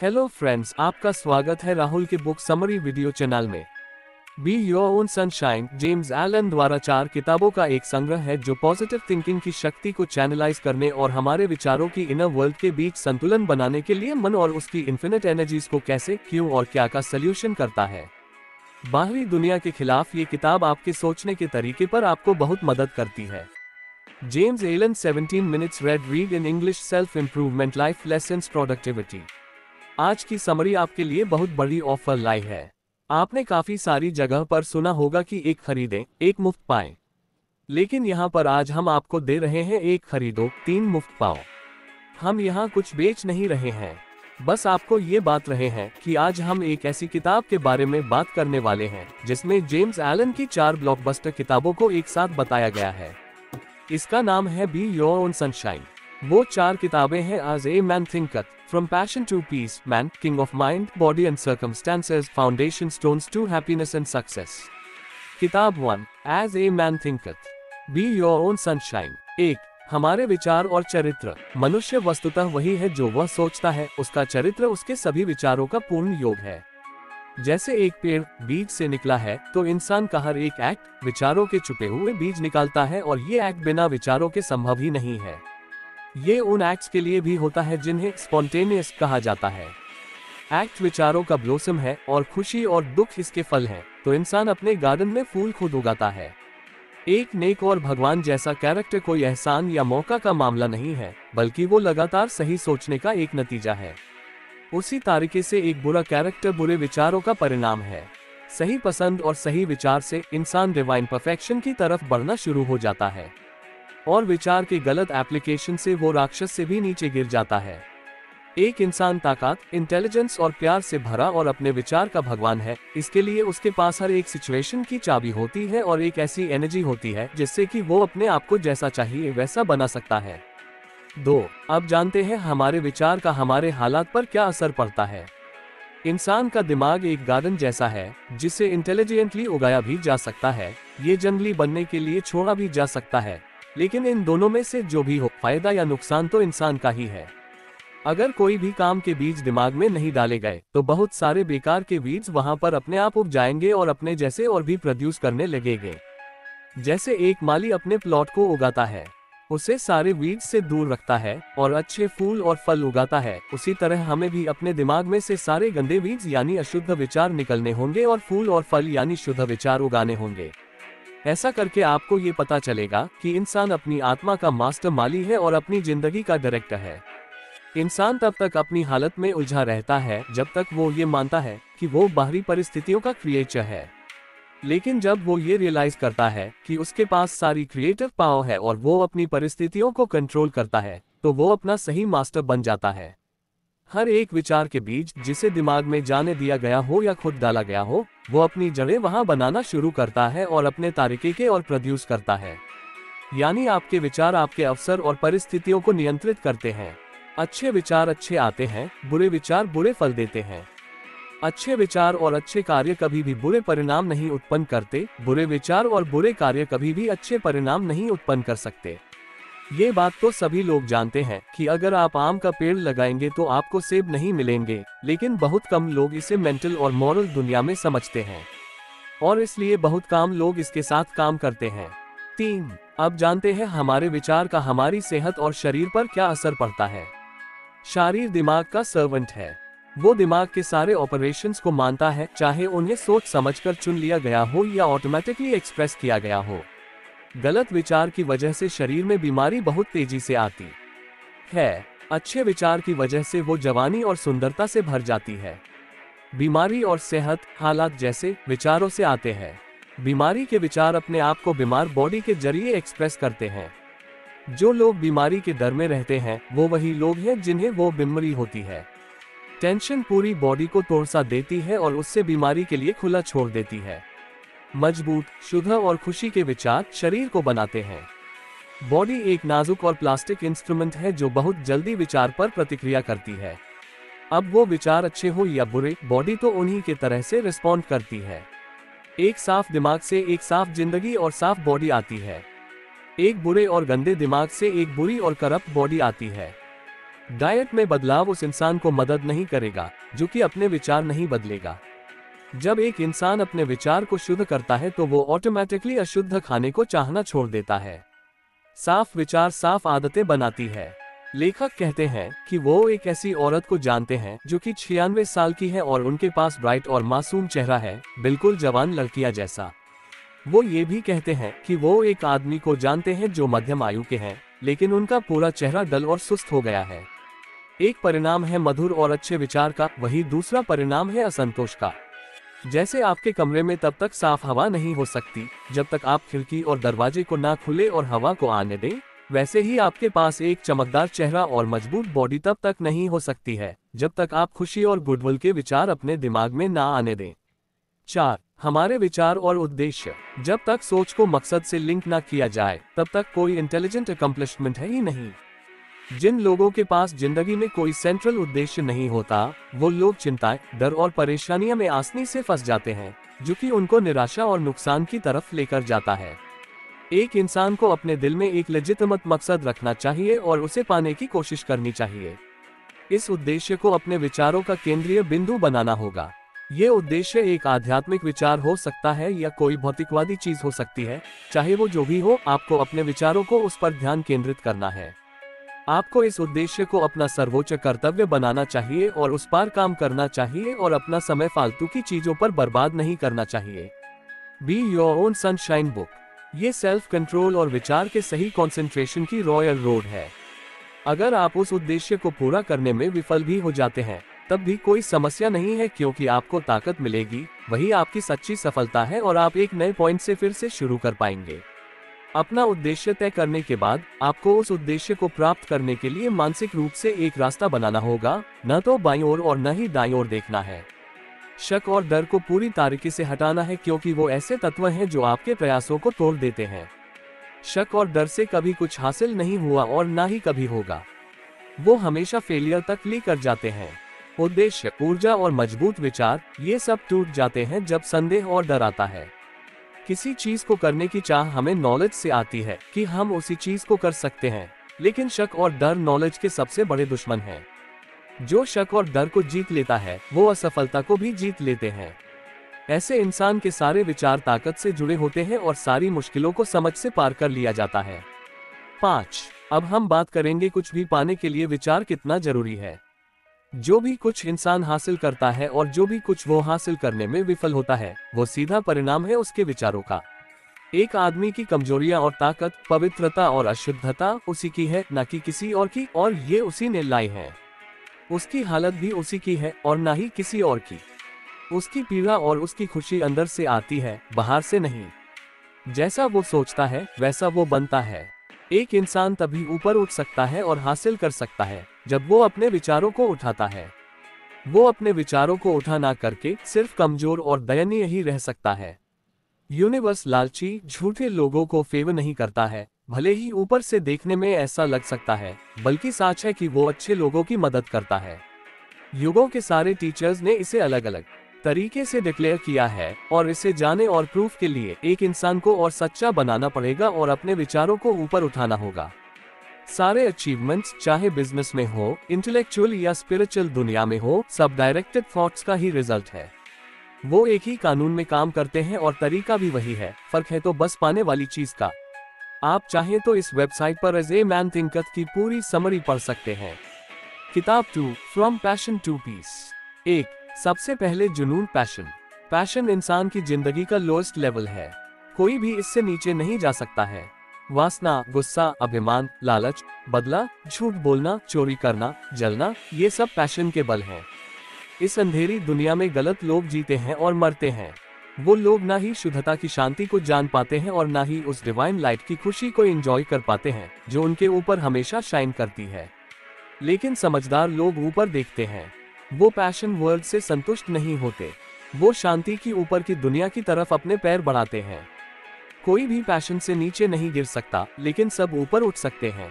Hello friends आपका स्वागत है राहुल के बुक समरी वीडियो चैनल में। Be your own sunshine James Allen द्वारा चार किताबों का एक संग्रह है जो पॉजिटिव थिंकिंग की शक्ति को चैनलाइज करने और हमारे विचारों की इनर वर्ल्ड के बीच संतुलन बनाने के लिए मन और उसकी इन्फिनिट एनर्जीज को कैसे, क्यों और क्या का सोल्यूशन करता है। बाहरी दुनिया के खिलाफ ये किताब आपके सोचने के तरीके पर आपको बहुत मदद करती है। James Allen 17 minutes red read in English self improvement life lesson productivity आज की समरी आपके लिए बहुत बड़ी ऑफ़र लाई है। आपने काफ़ी सारी जगह पर सुना होगा कि एक खरीदें, एक मुफ़्त पाएँ। लेकिन यहाँ पर आज हम आपको दे रहे हैं एक खरीदो, तीन मुफ़्त पाओ। हम यहाँ कुछ बेच नहीं रहे हैं। बस आपको ये बात रहे हैं कि आज हम एक ऐसी किताब के बारे में बात करने वाले हैं, जिसमें जेम्स एलन की चार ब्लॉकबस्टर किताबों को एक साथ बताया गया है। इसका नाम है बी योर ओन सनशाइन। वो चार किताबें हैं आज a man thinketh from passion to peace man king of mind body and circumstances foundation stones to happiness and success किताब one as a man thinketh be your own sunshine एक हमारे विचार और चरित्र मनुष्य वस्तुतः वही है जो वह सोचता है उसका चरित्र उसके सभी विचारों का पूर्ण योग है जैसे एक पेड़ बीज से निकला है तो इंसान का हर एक एक्ट विचारों के छुपे हुए बीज निकालता है और ये एक्ट बिना विचारों के संभव ही नहीं है ये उन एक्ट्स के लिए भी होता है जिन्हें स्पॉन्टेनियस कहा जाता है। एक्ट विचारों का ब्लोसम है और खुशी और दुख इसके फल हैं, तो इंसान अपने गार्डन में फूल खुद उगाता है। एक नेक और भगवान जैसा कैरेक्टर कोई एहसान या मौका का मामला नहीं है बल्कि वो लगातार सही सोचने का एक नतीजा है। उसी तरीके से एक बुरा कैरेक्टर बुरे विचारों का परिणाम है। सही पसंद और सही विचार से इंसान डिवाइन परफेक्शन की तरफ़ बढ़ना शुरू हो जाता है। और विचार के गलत एप्लीकेशन से वो राक्षस से भी नीचे गिर जाता है। एक इंसान ताकत इंटेलिजेंस और प्यार से भरा और अपने विचार का भगवान है, इसके लिए उसके पास हर एक सिचुएशन की चाबी होती है और एक ऐसी एनर्जी होती है, जिससे कि वो अपने आप को जैसा चाहिए वैसा बना सकता है। दो अब जानते हैं हमारे विचार का हमारे हालात पर क्या असर पड़ता है। इंसान का दिमाग एक गार्डन जैसा है, जिसे इंटेलिजेंटली उगाया भी जा सकता है, ये जंगली बनने के लिए छोड़ा भी जा सकता है। लेकिन इन दोनों में से जो भी हो, फ़ायदा या नुकसान तो इंसान का ही है। अगर कोई भी काम के बीज दिमाग में नहीं डाले गए तो बहुत सारे बेकार के बीज वहाँ पर अपने आप उग जाएँगे और अपने जैसे और भी प्रोड्यूस करने लगेंगे। जैसे एक माली अपने प्लॉट को उगाता है, उसे सारे वीड से दूर रखता है और अच्छे फूल और फल उगाता है, उसी तरह हमें भी अपने दिमाग में से सारे गंदे बीज यानी अशुद्ध विचार निकलने होंगे और फूल और फल यानी शुद्ध विचार उगाने होंगे। ऐसा करके आपको ये पता चलेगा कि इंसान अपनी आत्मा का मास्टर माली है और अपनी ज़िंदगी का डायरेक्टर है। इंसान तब तक अपनी हालत में उलझा रहता है जब तक वो ये मानता है कि वो बाहरी परिस्थितियों का क्रिएचर है। लेकिन जब वो ये रियलाइज़ करता है कि उसके पास सारी क्रिएटिव पावर है और वो अपनी परिस्थितियों को कंट्रोल करता है तो वो अपना सही मास्टर बन जाता है। हर एक विचार के बीच जिसे दिमाग में जाने दिया गया हो या खुद डाला गया हो, वो अपनी जड़ें वहाँ बनाना शुरू करता है और अपने तारीके के और प्रोड्यूस करता है। यानी आपके विचार आपके अवसर और परिस्थितियों को नियंत्रित करते हैं। अच्छे विचार अच्छे आते हैं, बुरे विचार बुरे फल देते हैं। अच्छे विचार और अच्छे कार्य कभी भी बुरे परिणाम नहीं उत्पन्न करते, बुरे विचार और बुरे कार्य कभी भी अच्छे परिणाम नहीं उत्पन्न कर सकते। ये बात तो सभी लोग जानते हैं कि अगर आप आम का पेड़ लगाएँगे तो आपको सेब नहीं मिलेंगे, लेकिन बहुत कम लोग इसे मेंटल और मॉरल दुनिया में समझते हैं। और इसलिए बहुत काम लोग इसके साथ काम करते हैं। तीन अब जानते हैं हमारे विचार का हमारी सेहत और शरीर पर क्या असर पड़ता है? शारीर दिमाग का सर्वेंट है। वो दिमाग के सारे ऑपरेशंस को मानता है, चाहे उन्हें सोच समझकर चुन लिया गया हो या ऑटोमेटिकली एक्सप्रेस किया गया हो। गलत विचार की वजह से शरीर में बीमारी बहुत तेज़ी से आती है। अच्छे विचार की वजह से वो जवानी और सुंदरता से भर जाती है। बीमारी और सेहत हालात जैसे विचारों से आते हैं। बीमारी के विचार अपने आप को बीमार बॉडी के ज़रिए एक्सप्रेस करते हैं। जो लोग बीमारी के डर में रहते हैं, वो वही लोग हैं जिन्हें वो बीमारी होती है। टेंशन पूरी बॉडी को तोड़ सा देती है और उससे बीमारी के लिए खुला छोड़ देती है। मज़बूत, शुद्ध और खुशी के विचार शरीर को बनाते हैं। बॉडी एक नाजुक और प्लास्टिक इंस्ट्रूमेंट है जो बहुत जल्दी विचार पर प्रतिक्रिया करती है। अब वो विचार अच्छे हो या बुरे, बॉडी तो उन्हीं के तरह से रिस्पॉन्ड करती है। एक साफ़ दिमाग से एक साफ़ ज़िंदगी और साफ़ बॉडी आती है। एक बुरे और गंदे दिमाग से एक बुरी और करप्ट बॉडी आती है। डाइट में बदलाव उस इंसान को मदद नहीं करेगा, जो कि अपने विचार नहीं बदलेगा। जब एक इंसान अपने विचार को शुद्ध करता है तो वो ऑटोमेटिकली अशुद्ध खाने को चाहना छोड़ देता है। साफ़ विचार साफ़ आदतें बनाती है। लेखक कहते हैं कि वो एक ऐसी औरत को जानते हैं, जो कि छियानवे साल की है और उनके पास ब्राइट और मासूम चेहरा है, बिल्कुल जवान लड़कियाँ जैसा। वो ये भी कहते हैं कि वो एक आदमी को जानते हैं जो मध्यम आयु के हैं, लेकिन उनका पूरा चेहरा डल और सुस्त हो गया है। एक परिणाम है मधुर और अच्छे विचार का, वही दूसरा परिणाम है असंतोष का। जैसे आपके कमरे में तब तक साफ़ हवा नहीं हो सकती, जब तक आप खिड़की और दरवाजे को ना खुले और हवा को आने दें, वैसे ही आपके पास एक चमकदार चेहरा और मज़बूत बॉडी तब तक नहीं हो सकती है, जब तक आप खुशी और गुडविल के विचार अपने दिमाग में ना आने दें। चार, हमारे विचार और उद्देश्य। जब तक सोच को मकसद से लिंक ना किया जाए, तब तक कोई इंटेलिजेंट अकम्पलिशमेंट है ही नहीं। जिन लोगों के पास ज़िंदगी में कोई सेंट्रल उद्देश्य नहीं होता, वो लोग चिंताएँ, डर और परेशानियों में आसनी से फंस जाते हैं, जो कि उनको निराशा और नुकसान की तरफ़ लेकर जाता है। एक इंसान को अपने दिल में एक लजितमत मकसद रखना चाहिए और उसे पाने की कोशिश करनी चाहिए। इस उद्देश्य को अपने विचारों का केंद्रीय बिंदु बनाना होगा। ये उद्देश्य एक आध्यात्मिक विचार हो सकता है या कोई भौतिकवादी चीज़ हो सकती है, चाहे वो जो भी हो, आपको अपने विचारों को उस पर ध्यान केंद्रित करना है। आपको इस उद्देश्य को अपना सर्वोच्च कर्तव्य बनाना चाहिए और उस पर काम करना चाहिए और अपना समय फालतू की चीज़ों पर बर्बाद नहीं करना चाहिए। Be your own sunshine book ये सेल्फ कंट्रोल और विचार के सही कॉन्सेंट्रेशन की रॉयल रोड है। अगर आप उस उद्देश्य को पूरा करने में विफल भी हो जाते हैं, तब भी कोई समस्या नहीं है क्योंकि आपको ताकत मिलेगी, वही आपकी सच्ची सफलता है और आप एक नए पॉइंट से फिर से शुरू कर पाएँगे। अपना उद्देश्य तय करने के बाद, आपको उस उद्देश्य को प्राप्त करने के लिए मानसिक रूप से एक रास्ता बनाना होगा, न तो बाई ओर और न ही दाई ओर देखना है। शक और डर को पूरी तारीकी से हटाना है क्योंकि वो ऐसे तत्व हैं जो आपके प्रयासों को तोड़ देते हैं। शक और डर से कभी कुछ हासिल नहीं हुआ और ना ही कभी होगा। वो हमेशा फेलियर तक लेकर जाते हैं। उद्देश्य, ऊर्जा और मज़बूत विचार, ये सब टूट जाते हैं जब संदेह और डर आता है। किसी चीज़ को करने की चाह हमें नॉलेज से आती है कि हम उसी चीज़ को कर सकते हैं। लेकिन शक और डर नॉलेज के सबसे बड़े दुश्मन हैं। जो शक और डर को जीत लेता है, वो असफलता को भी जीत लेते हैं। ऐसे इंसान के सारे विचार ताकत से जुड़े होते हैं और सारी मुश्किलों को समझ से पार कर लिया जाता है। पाँच, अब हम बात करेंगे कुछ भी पाने के लिए विचार कितना ज़रूरी है। जो भी कुछ इंसान हासिल करता है और जो भी कुछ वो हासिल करने में विफल होता है, वो सीधा परिणाम है उसके विचारों का। एक आदमी की कमजोरियाँ और ताकत, पवित्रता और अशुद्धता उसी की है, न कि किसी और की, और ये उसी ने लाई है। उसकी हालत भी उसी की है, और न ही किसी और की। उसकी पीड़ा और उसकी खुशी अंदर से आती है, बाहर से नहीं। जैसा वो सोचता है, वैसा वो बनता है। एक इंसान तभी ऊपर उठ सकता है और हासिल कर सकता है। जब वो अपने विचारों को उठाता है। वो अपने विचारों को उठा ना करके सिर्फ़ कमज़ोर और दयनीय ही रह सकता है। यूनिवर्स लालची, झूठे लोगों को फेवर नहीं करता है, भले ही ऊपर से देखने में ऐसा लग सकता है, बल्कि सच है कि वो अच्छे लोगों की मदद करता है। युगों के सारे टीचर्स ने इसे अलग अलग तरीके से डिक्लेयर किया है और इसे जाने और प्रूफ के लिए एक इंसान को और सच्चा बनाना पड़ेगा और अपने विचारों को ऊपर उठाना होगा। सारे अचीवमेंट्स चाहे बिज़नेस में हो इंटेलेक्चुअल या स्पिरिचुअल दुनिया में हो, सब डायरेक्टेड थॉट्स का ही रिज़ल्ट है। वो एक ही कानून में काम करते हैं और तरीका भी वही है, फ़र्क है तो बस पाने वाली चीज़ का। आप चाहें तो इस वेबसाइट पर एज ए मैन थिंकत की पूरी समरी पढ़ सकते हैं। किताब two from passion to peace एक, सबसे पहले जुनून पैशन पैशन इंसान की ज़िंदगी का लोएस्ट लेवल है। कोई भी इससे नीचे नहीं जा सकता है। वासना, गुस्सा, अभिमान, लालच, बदला, झूठ बोलना, चोरी करना, जलना, ये सब पैशन के बल हैं। इस अंधेरी दुनिया में गलत लोग जीते हैं और मरते हैं। वो लोग ना ही शुद्धता की शांति को जान पाते हैं और ना ही उस डिवाइन लाइट की खुशी को एंजॉय कर पाते हैं, जो उनके ऊपर हमेशा शाइन करती है। लेकिन समझदार लोग ऊपर देखते हैं। वो पैशन वर्ल्ड से संतुष्ट नहीं होते। वो शांति की ऊपर की दुनिया की तरफ़ अपने पैर बढ़ाते हैं। कोई भी पैशन से नीचे नहीं गिर सकता, लेकिन सब ऊपर उठ सकते हैं।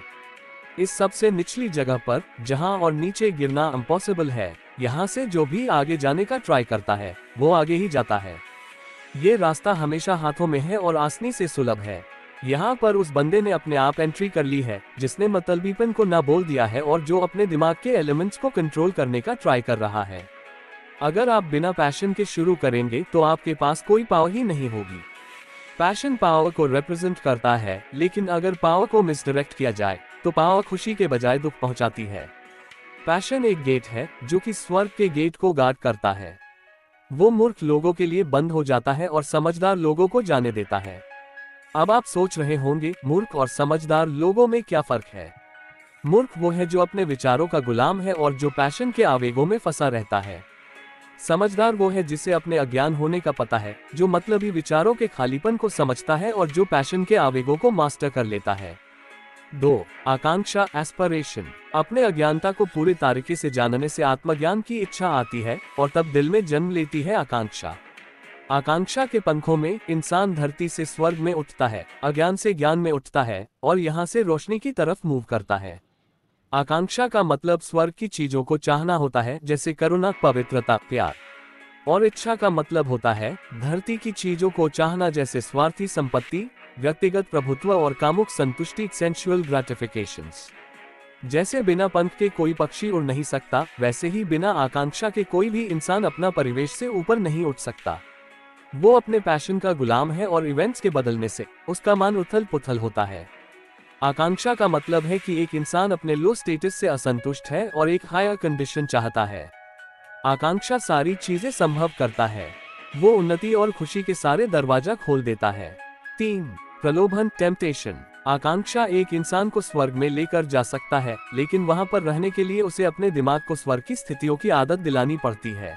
इस सबसे निचली जगह पर, जहाँ और नीचे गिरना इम्पॉसिबल है, यहाँ से जो भी आगे जाने का ट्राई करता है, वो आगे ही जाता है। ये रास्ता हमेशा हाथों में है और आसनी से सुलभ है। यहाँ पर उस बंदे ने अपने आप एंट्री कर ली है, जिसने मतलबीपन को ना बोल दिया है और जो अपने दिमाग के एलिमेंट्स को कंट्रोल करने का ट्राई कर रहा है। अगर आप बिना पैशन के शुरू करेंगे तो आपके पास कोई पावर ही नहीं होगी। पैशन पावर को रिप्रेजेंट करता है, लेकिन अगर पावर को मिसडायरेक्ट किया जाए तो पावर खुशी के बजाय दुख पहुंचाती है। पैशन एक गेट है, जो कि स्वर्ग के गेट को गार्ड करता है। वो मूर्ख लोगों के लिए बंद हो जाता है और समझदार लोगों को जाने देता है। अब आप सोच रहे होंगे, मूर्ख और समझदार लोगों में क्या फ़र्क है? मूर्ख वो है जो अपने विचारों का गुलाम है और जो पैशन के आवेगों में फंसा रहता है। समझदार वो है जिसे अपने अज्ञान होने का पता है, जो मतलबी विचारों के खालीपन को समझता है और जो पैशन के आवेगों को मास्टर कर लेता है। दो, आकांक्षा एस्परेशन अपने अज्ञानता को पूरे तरीके से जानने से आत्मज्ञान की इच्छा आती है और तब दिल में जन्म लेती है आकांक्षा। आकांक्षा के पंखों में इंसान धरती से स्वर्ग में उठता है, अज्ञान से ज्ञान में उठता है और यहाँ से रोशनी की तरफ़ मूव करता है। आकांक्षा का मतलब स्वर्ग की चीज़ों को चाहना होता है, जैसे करुणा, पवित्रता, प्यार। और इच्छा का मतलब होता है, धरती की चीज़ों को चाहना जैसे स्वार्थी संपत्ति, व्यक्तिगत प्रभुत्व और कामुक संतुष्टि सेंशुअल ग्रेटिफिकेशन जैसे बिना पंख के कोई पक्षी उड़ नहीं सकता, वैसे ही बिना आकांक्षा के कोई भी इंसान अपना परिवेश से ऊपर नहीं उठ सकता। वो अपने पैशन का गुलाम है और इवेंट्स के बदलने से, उसका मान उथल पुथल होता है। आकांक्षा का मतलब है कि एक इंसान अपने लो स्टेटस से असंतुष्ट है और एक हायर कंडीशन चाहता है। आकांक्षा सारी चीज़ें संभव करता है। वो उन्नति और खुशी के सारे दरवाज़ा खोल देता है। तीन, प्रलोभन टेम्पटेशन आकांक्षा एक इंसान को स्वर्ग में लेकर जा सकता है, लेकिन वहाँ पर रहने के लिए उसे अपने दिमाग को स्वर्ग की स्थितियों की आदत दिलानी पड़ती है।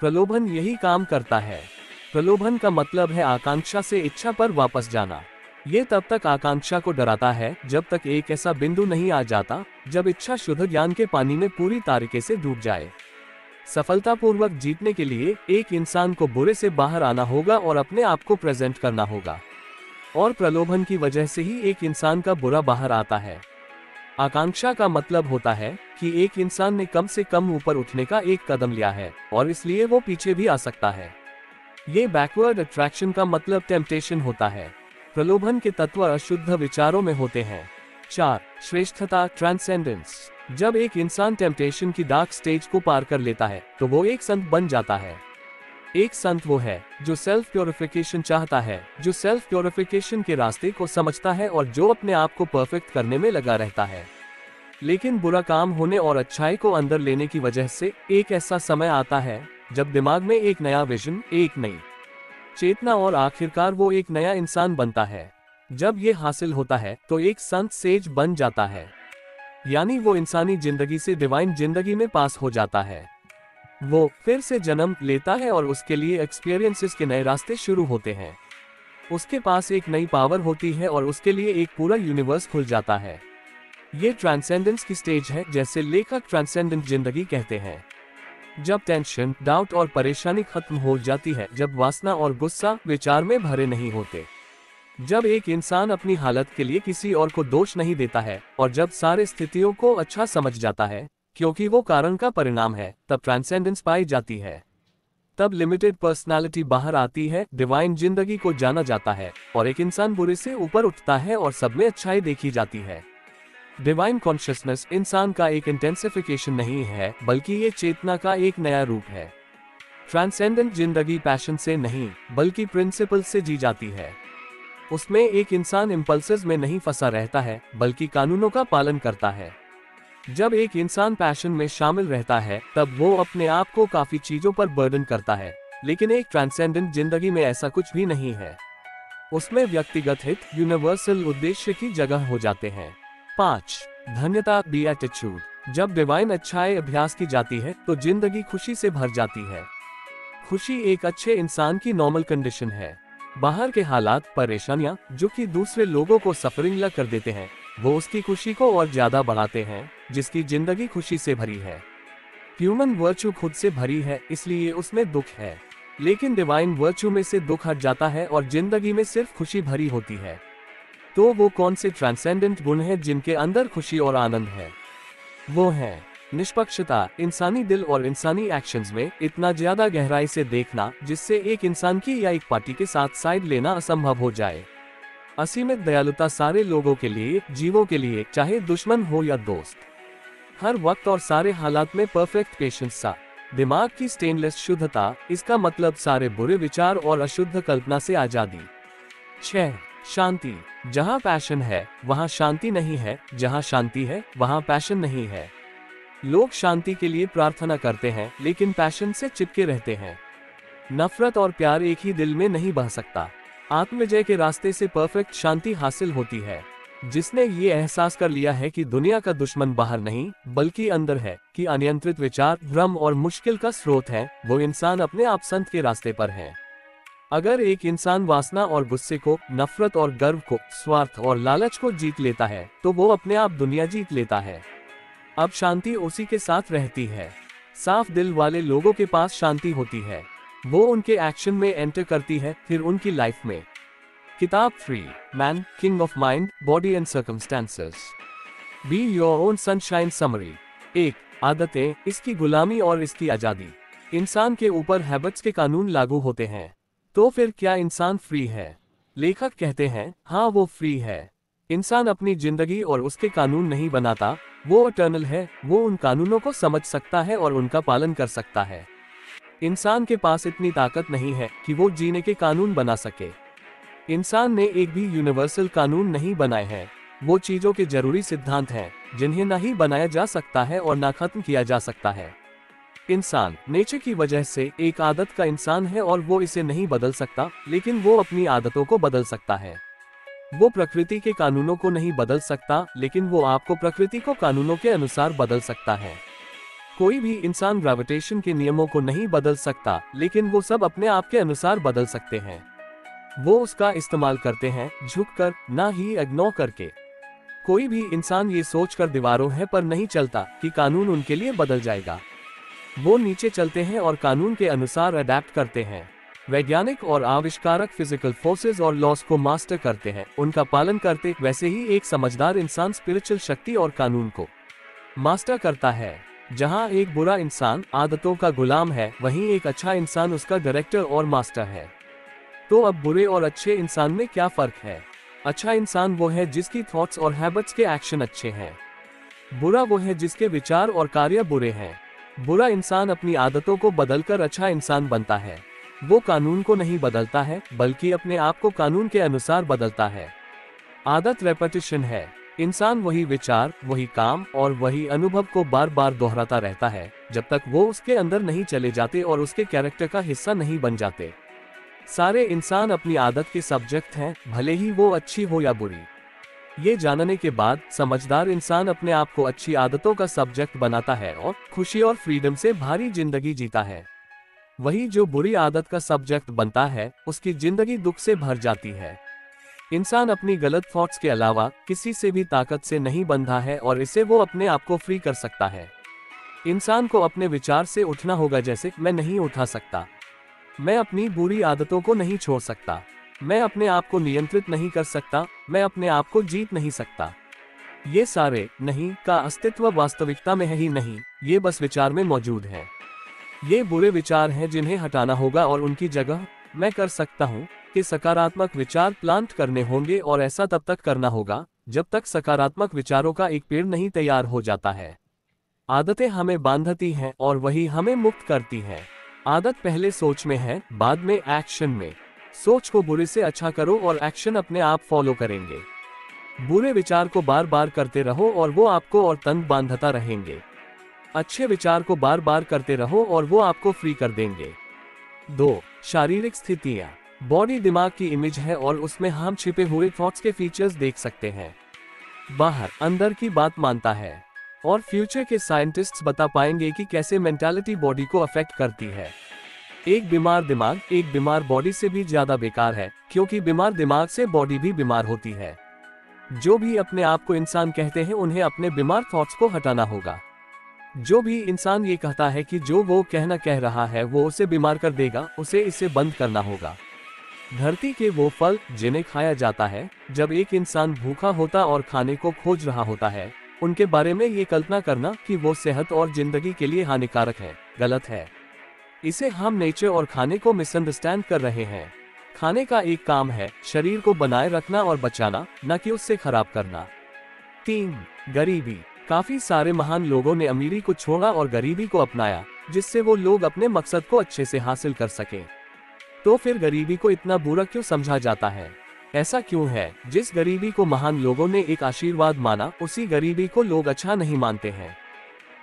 प्रलोभन यही काम करता है। प्रलोभन का मतलब है आकांक्षा से इच्छा पर वापस जाना। ये तब तक आकांक्षा को डराता है, जब तक एक ऐसा बिंदु नहीं आ जाता, जब इच्छा शुद्ध ज्ञान के पानी में पूरी तरीके से डूब जाए। सफलतापूर्वक जीतने के लिए एक इंसान को बुरे से बाहर आना होगा और अपने आप को प्रेजेंट करना होगा। और प्रलोभन की वजह से ही एक इंसान का बुरा बाहर आता है। आकांक्षा का मतलब होता है कि एक इंसान ने कम से कम ऊपर उठने का एक कदम लिया है, और इसलिए वो पीछे भी आ सकता है। ये बैकवर्ड अट्रैक्शन का मतलब टेम्पटेशन होता है। प्रलोभन के तत्व अशुद्ध विचारों में होते हैं। चार, श्रेष्ठता ट्रांसेंडेंस जब एक इंसान टेम्पटेशन की डार्क स्टेज को पार कर लेता है तो वो एक संत बन जाता है। एक संत वो है, जो सेल्फ प्योरिफिकेशन चाहता है, जो सेल्फ प्योरिफिकेशन के रास्ते को समझता है और जो अपने आप को परफेक्ट करने में लगा रहता है। लेकिन बुरा काम होने और अच्छाई को अंदर लेने की वजह से एक ऐसा समय आता है, जब दिमाग में एक नया विजन एक नई चेतना और आखिरकार वो एक नया इंसान बनता है। जब ये हासिल होता है तो एक संत सेज बन जाता है। यानी वो इंसानी ज़िंदगी से डिवाइन ज़िंदगी में पास हो जाता है। वो फिर से जन्म लेता है और उसके लिए एक्सपीरियंसेस के नए रास्ते शुरू होते हैं। उसके पास एक नई पावर होती है और उसके लिए एक पूरा यूनिवर्स खुल जाता है। ये ट्रांसेंडेंस की स्टेज है, जैसे लेखक ट्रांसेंडेंट ज़िंदगी कहते हैं। जब टेंशन डाउट और परेशानी खत्म हो जाती है, जब वासना और गुस्सा विचार में भरे नहीं होते। जब एक इंसान अपनी हालत के लिए किसी और को दोष नहीं देता है, और जब सारे स्थितियों को अच्छा समझ जाता है, क्योंकि वो कारण का परिणाम है, तब ट्रांसेंडेंस पाई जाती है। तब लिमिटेड पर्सनालिटी बाहर आती है डिवाइन ज़िंदगी को जाना जाता है, और एक इंसान बुरे से ऊपर उठता है और सब में अच्छाई देखी जाती है। डिवाइन कॉन्शियसनेस इंसान का एक इंटेंसिफिकेशन नहीं है, बल्कि ये चेतना का एक नया रूप है। ट्रांसेंडेंट ज़िंदगी पैशन से नहीं, बल्कि प्रिंसिपल से जी जाती है। उसमें एक इंसान इम्पल्सेस में नहीं फंसा रहता है, बल्कि कानूनों का पालन करता है। जब एक इंसान पैशन में शामिल रहता है, तब वो अपने आप को काफ़ी चीज़ों पर बर्डन करता है। लेकिन एक ट्रांसेंडेंट ज़िंदगी में ऐसा कुछ भी नहीं है। उसमें व्यक्तिगत हित यूनिवर्सल उद्देश्य की जगह हो जाते हैं। पाँच, धन्यता बी एटीट्यूड जब डिवाइन अच्छाई अभ्यास की जाती है तो ज़िंदगी खुशी से भर जाती है। खुशी एक अच्छे इंसान की नॉर्मल कंडीशन है। बाहर के हालात, परेशानियाँ, जो कि दूसरे लोगों को सफरिंग लग कर देते हैं, वो उसकी खुशी को और ज़्यादा बढ़ाते हैं, जिसकी ज़िंदगी खुशी से भरी है। ह्यूमन वर्चू खुद से भरी है, इसलिए उसमें दुख है। लेकिन डिवाइन वर्चू में से दुख हट जाता है और ज़िंदगी में सिर्फ़ खुशी भरी होती है। तो वो कौन से ट्रांसेंडेंट गुण हैं जिनके अंदर खुशी और आनंद है? वो है, निष्पक्षता, इंसानी दिल और इंसानी एक्शंस में इतना ज़्यादा गहराई से देखना जिससे एक इंसान की या एक पार्टी के साथ साइड लेना असंभव हो जाए। असीमित दयालुता सारे लोगों के लिए, जीवों के लिए, चाहे दुश्मन हो या दोस्त। हर वक्त और सारे हालात में परफेक्ट पेशेंस सा। दिमाग की स्टेनलेस शुद्धता, इसका मतलब सारे बुरे विचार और अशुद्ध कल्पना से आज़ादी। छह शांति। जहाँ पैशन है, वहाँ शांति नहीं है, जहाँ शांति है, वहाँ पैशन नहीं है। लोग शांति के लिए प्रार्थना करते हैं, लेकिन पैशन से चिपके रहते हैं। नफरत और प्यार एक ही दिल में नहीं बह सकता। आत्मविजय के रास्ते से परफेक्ट शांति हासिल होती है। जिसने ये एहसास कर लिया है कि दुनिया का दुश्मन बाहर नहीं, बल्कि अंदर है, कि अनियंत्रित विचार, भ्रम और मुश्किल का स्रोत है, वो इंसान अपने आप संत के रास्ते पर है। अगर एक इंसान वासना और गुस्से को, नफरत और गर्व को, स्वार्थ और लालच को जीत लेता है तो वो अपने आप दुनिया जीत लेता है। अब शांति उसी के साथ रहती है। साफ़ दिल वाले लोगों के पास शांति होती है। वो उनके एक्शन में एंटर करती है, फिर उनकी लाइफ में। किताब three, man, king of mind, body and circumstances. Be your own sunshine summary. एक, आदतें, इसकी गुलामी और इसकी आज़ादी। इंसान के ऊपर हैबिट्स के कानून लागू होते हैं। तो फिर क्या इंसान फ्री है? लेखक कहते हैं हाँ वो फ्री है। इंसान अपनी ज़िंदगी और उसके कानून नहीं बनाता। वो अटर्नल है। वो उन कानूनों को समझ सकता है और उनका पालन कर सकता है। इंसान के पास इतनी ताकत नहीं है कि वो जीने के कानून बना सके। इंसान ने एक भी यूनिवर्सल कानून नहीं बनाए हैं। वो चीज़ों के ज़रूरी सिद्धांत हैं, जिन्हें न ही बनाया जा सकता है और न खत्म किया जा सकता है। इंसान, नेचर की वजह से एक आदत का इंसान है और वो इसे नहीं बदल सकता, लेकिन वो अपनी आदतों को बदल सकता है। वो प्रकृति के कानूनों को नहीं बदल सकता, लेकिन वो आपको प्रकृति को कानूनों के अनुसार बदल सकता है। कोई भी इंसान ग्रेविटेशन के नियमों को नहीं बदल सकता, लेकिन वो सब अपने आप के अनुसार बदल सकते हैं। वो उसका इस्तेमाल करते हैं, झुककर, ना ही इग्नोर करके। कोई भी इंसान ये सोचकर दीवारों है पर नहीं चलता कि कानून उनके लिए बदल जाएगा। वो नीचे चलते हैं और कानून के अनुसार अडेप्ट करते हैं। वैज्ञानिक और आविष्कारक फ़िज़िकल फोर्सेस और लॉस को मास्टर करते हैं। उनका पालन करते वैसे ही एक समझदार इंसान स्पिरिचुअल शक्ति और कानून को मास्टर करता है। जहाँ एक बुरा इंसान आदतों का गुलाम है, वहीं एक अच्छा इंसान उसका डायरेक्टर और मास्टर है। तो अब बुरे और अच्छे इंसान में क्या फ़र्क है? अच्छा इंसान वो है जिसकी थॉट्स और हैबिट्स के एक्शन अच्छे हैं। बुरा वो है जिसके विचार और कार्य बुरे हैं। बुरा इंसान अपनी आदतों को बदलकर अच्छा इंसान बनता है। वो कानून को नहीं बदलता है, बल्कि अपने आप को कानून के अनुसार बदलता है। आदत रेपटिशन है। इंसान वही विचार, वही काम और वही अनुभव को बार बार दोहराता रहता है, जब तक वो उसके अंदर नहीं चले जाते और उसके कैरेक्टर का हिस्सा नहीं बन जाते। सारे इंसान अपनी आदत के सब्जेक्ट हैं, भले ही वो अच्छी हो या बुरी। ये जानने के बाद, समझदार इंसान अपने आप को अच्छी आदतों का सब्जेक्ट बनाता है और खुशी और फ्रीडम से भारी ज़िंदगी जीता है। वही जो बुरी आदत का सब्जेक्ट बनता है, उसकी ज़िंदगी दुख से भर जाती है। इंसान अपनी गलत थॉट्स के अलावा, किसी से भी ताकत से नहीं बंधा है और इसे वो अपने आप को फ्री कर सकता है। इंसान को अपने विचार से उठना होगा जैसे, मैं नहीं उठा सकता। मैं अपनी बुरी आदतों को नहीं छोड़ सकता। मैं अपने आप को नियंत्रित नहीं कर सकता, मैं अपने आप को जीत नहीं सकता। ये सारे नहीं का अस्तित्व वास्तविकता में है ही नहीं, ये बस विचार में मौजूद है। ये बुरे विचार हैं जिन्हें हटाना होगा और उनकी जगह मैं कर सकता हूँ कि सकारात्मक विचार प्लांट करने होंगे और ऐसा तब तक करना होगा, जब तक सकारात्मक विचारों का एक पेड़ नहीं तैयार हो जाता है। आदतें हमें बांधती हैं और वही हमें मुक्त करती हैं। आदत पहले सोच में है, बाद में एक्शन में। सोच को बुरे से अच्छा करो और एक्शन अपने आप फॉलो करेंगे। बुरे विचार को बार बार करते रहो और वो आपको और तंग बांधता रहेंगे। अच्छे विचार को बार बार करते रहो और वो आपको फ्री कर देंगे। दो, शारीरिक स्थितियाँ। बॉडी दिमाग की इमेज है और उसमें हम छिपे हुए थॉट्स के फीचर्स देख सकते हैं। बाहर, अंदर की बात मानता है। और फ्यूचर के साइंटिस्ट्स बता पाएँगे कि कैसे मेंटालिटी बॉडी को अफेक्ट करती है। एक बीमार दिमाग, एक बीमार बॉडी से भी ज़्यादा बेकार है, क्योंकि बीमार दिमाग से बॉडी भी बीमार होती है। जो भी अपने आप को इंसान कहते हैं, उन्हें अपने बीमार थॉट्स को हटाना होगा। जो भी इंसान ये कहता है कि जो वो कहना कह रहा है, वो उसे बीमार कर देगा, उसे इसे बंद करना होगा। धरती के वो फल, जिन्हें खाया जाता है, जब एक इंसान भूखा होता और खाने को खोज रहा होता है, उनके बारे में ये कल्पना करना कि वो सेहत और ज़िंदगी के लिए हानिकारक है, गलत है। इसे हम नेचर और खाने को मिसअंडरस्टैंड कर रहे हैं। खाने का एक काम है, शरीर को बनाए रखना और बचाना, न कि उससे खराब करना। तीन, गरीबी। काफ़ी सारे महान लोगों ने अमीरी को छोड़ा और गरीबी को अपनाया, जिससे वो लोग अपने मकसद को अच्छे से हासिल कर सके। तो फिर गरीबी को इतना बुरा क्यों समझा जाता है? ऐसा क्यों है? जिस गरीबी को महान लोगों ने एक आशीर्वाद माना, उसी गरीबी को लोग अच्छा नहीं मानते हैं।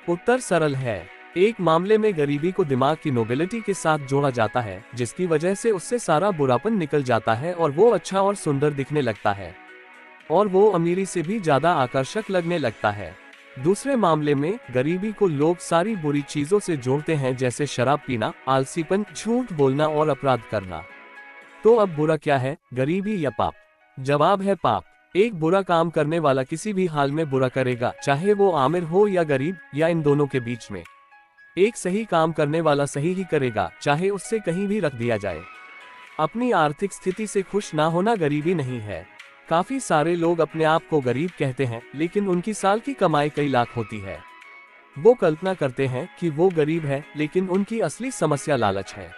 उत्तर सरल है। एक मामले में गरीबी को दिमाग की नोबिलिटी के साथ जोड़ा जाता है, जिसकी वजह से उससे सारा बुरापन निकल जाता है और वो अच्छा और सुंदर दिखने लगता है। और वो अमीरी से भी ज़्यादा आकर्षक लगने लगता है। दूसरे मामले में, गरीबी को लोग सारी बुरी चीज़ों से जोड़ते हैं, जैसे शराब पीना, आलसीपन, झूठ बोलना और अपराध करना। तो अब बुरा क्या है, गरीबी या पाप? जवाब है पाप। एक बुरा काम करने वाला किसी भी हाल में बुरा करेगा, चाहे वो आमिर हो या गरीब, या इन दोनों के बीच में। एक सही काम करने वाला सही ही करेगा, चाहे उससे कहीं भी रख दिया जाए। अपनी आर्थिक स्थिति से खुश ना होना गरीबी नहीं है। काफ़ी सारे लोग अपने आप को गरीब कहते हैं, लेकिन उनकी साल की कमाई कई लाख होती है। वो कल्पना करते हैं कि वो गरीब है, लेकिन उनकी असली समस्या लालच है।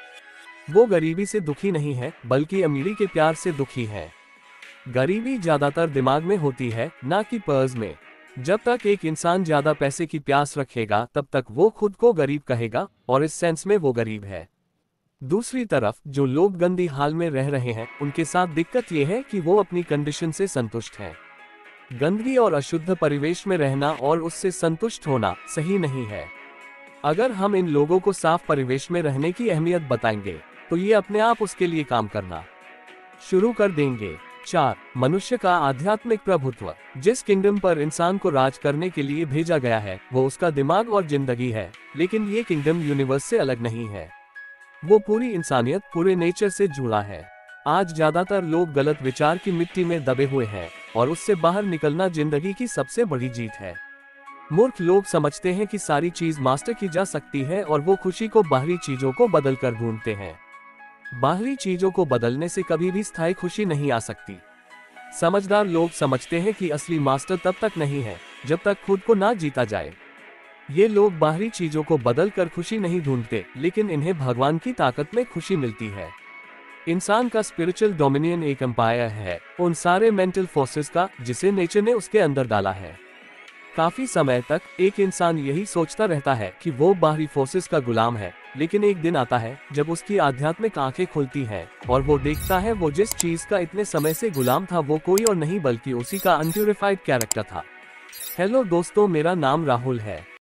वो गरीबी से दुखी नहीं है, बल्कि अमीरी के प्यार से दुखी है। गरीबी ज़्यादातर दिमाग में होती है, ना कि पर्ज में। जब तक एक इंसान ज़्यादा पैसे की प्यास रखेगा, तब तक वो खुद को गरीब कहेगा, और इस सेंस में वो गरीब है। दूसरी तरफ़, जो लोग गंदी हाल में रह रहे हैं, उनके साथ दिक्कत यह है कि वो अपनी कंडीशन से संतुष्ट हैं। गंदगी और अशुद्ध परिवेश में रहना और उससे संतुष्ट होना सही नहीं है। अगर हम इन लोगों को साफ़ परिवेश में रहने की अहमियत बताएँगे तो ये अपने आप उसके लिए काम करना शुरू कर देंगे। चार, मनुष्य का आध्यात्मिक प्रभुत्व, जिस किंगडम पर इंसान को राज करने के लिए भेजा गया है, वो उसका दिमाग और ज़िंदगी है, लेकिन ये किंगडम यूनिवर्स से अलग नहीं है। वो पूरी इंसानियत, पूरे नेचर से जुड़ा है। आज ज़्यादातर लोग गलत विचार की मिट्टी में दबे हुए हैं, और उससे बाहर निकलना ज़िंदगी की सबसे बड़ी जीत है। मूर्ख लोग समझते हैं कि सारी चीज़ मास्टर की जा सकती है और वो खुशी को बाहरी चीज़ों को बदल कर ढूंढते हैं। बाहरी चीज़ों को बदलने से कभी भी स्थायी खुशी नहीं आ सकती। समझदार लोग समझते हैं कि असली मास्टर तब तक नहीं है, जब तक खुद को ना जीता जाए। ये लोग बाहरी चीज़ों को बदल कर खुशी नहीं ढूंढते, लेकिन इन्हें भगवान की ताकत में खुशी मिलती है। इंसान का स्पिरिचुअल डोमिनियन एक एम्पायर है, उन सारे मेंटल फोर्सेस का, जिसे नेचर ने उसके अंदर डाला है। काफ़ी समय तक एक इंसान यही सोचता रहता है कि वो बाहरी फोर्सेस का गुलाम है। लेकिन एक दिन आता है, जब उसकी आध्यात्मिक आँखें खुलती हैं, और वो देखता है वो जिस चीज़ का इतने समय से गुलाम था वो कोई और नहीं बल्कि उसी का अनप्यूरिफाइड कैरेक्टर था। हेलो दोस्तों, मेरा नाम राहुल है।